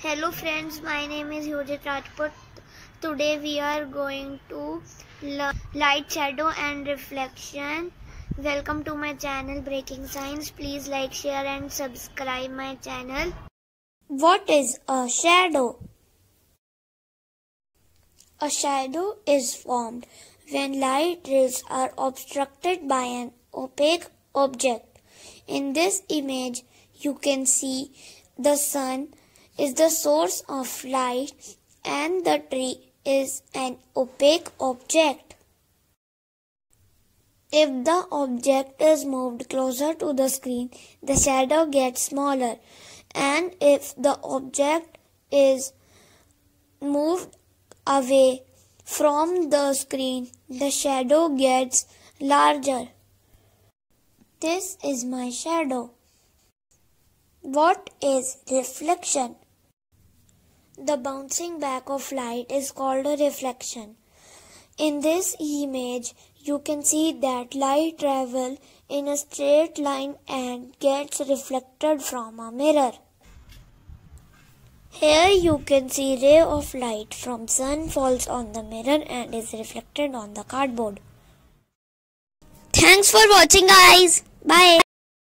Hello friends, my name is Yojit Rajput. Today we are going to light, shadow and reflection. Welcome to my channel Breaking Science. Please like, share and subscribe my channel. What is a shadow? A shadow is formed when light rays are obstructed by an opaque object. In this image, you can see the sun is the source of light and the tree is an opaque object. If the object is moved closer to the screen, the shadow gets smaller. And if the object is moved away from the screen, the shadow gets larger. This is my shadow. What is reflection? The bouncing back of light is called a reflection. In this image, you can see that light travels in a straight line and gets reflected from a mirror. Here you can see ray of light from sun falls on the mirror and is reflected on the cardboard. Thanks for watching guys. Bye.